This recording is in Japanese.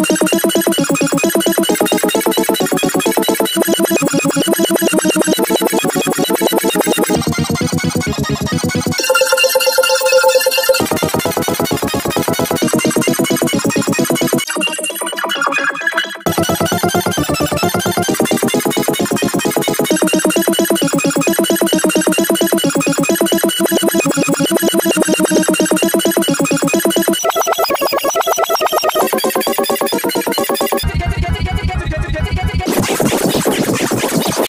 you